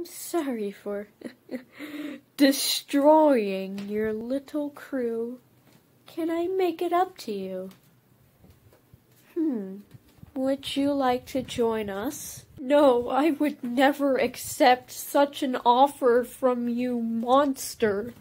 I'm sorry for destroying your little crew. Can I make it up to you? Hmm. Would you like to join us? No, I would never accept such an offer from you, monster.